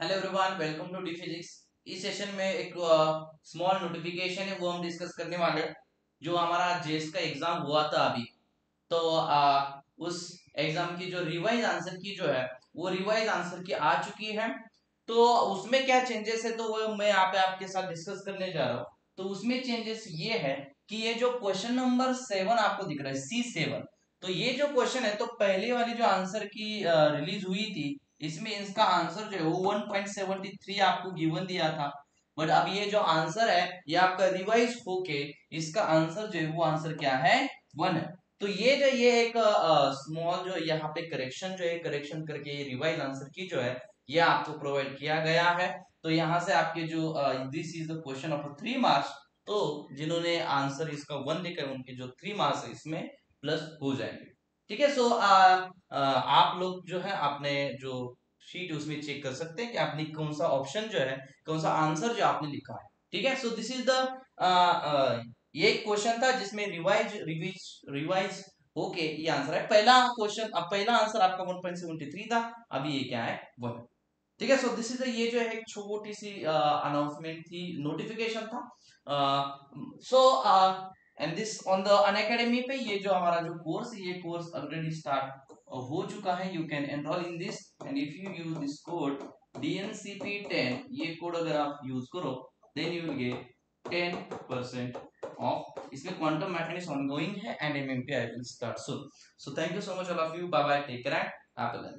Hello everyone welcome to the physics इस session में एक स्मॉल uh, नोटिफिकेशन है वो हम डिस्कस करने वाले जो हमारा जेस का एग्ज़ाम हुआ था अभी। तो uh, उस एग्ज़ाम की जो रिवाइज आंसर की जो है वो रिवाइज आंसर की आ चुकी है। तो उसमें क्या चेंजेस है तो वो मैं यहाँ पे आपके साथ डिस्कस करने जा रहा हूँ। तो उसमें चेंजेस ये है कि ये जो क्वेश्चन नंबर सेवन आपको दिख रहा है सी सेवन तो ये जो क्वेश्चन है तो पहले वाली जो आंसर की रिलीज़ uh, हुई थी इसमें इसका आंसर जो है वो 1.73 आपको गिवन दिया था। बट अब ये जो आंसर है, ये आपका रिवाइज होके इसका आंसर जो है वो आंसर क्या है? वन तो ये जो ये एक स्मॉल जो यहाँ पे करेक्शन जो है करेक्शन करके ये रिवाइज आंसर की जो है, ये आपको प्रोवाइड किया गया है। तो यहाँ से आपके जो this is the question of three marks तो जिन्होंने आंसर इसका वन है उनके जो थ्री मार्क्स इसमें प्लस हो जाएँगे। ठीक है सो आप लोग जो है, आपने जो शीट उसमें चेक कर सकते हैं कि आपने कौन सा ऑप्शन जो है, कौन सा आंसर जो आपने लिखा है। ठीक है सो दिस इज़ द ये क्वेश्चन था जिसमें रिवाइज रिवाइज रिवाइज ओके ये आंसर है। पहला क्वेश्चन अब पहला आंसर आपका 1.73 था अभी ये क्या है वन ठीक है सो दिस इज़ ये जो है, एक छोटी सी अनाउंसमेंट थी नोटिफिकेशन था। So and this on the अन पे ये जो हमारा जो कोर्स ये कोर्स ऑलरेडी स्टार्ट हो चुका है। You can enroll in this and if you use this code DNCP10 ये कोड अगर आप यूज़ करो then you will get 10% off इसमें क्वांटम मैकेनिक्स ऑनगोइंग है and MMP I will start soon so thank you so much all of you bye bye take care and have a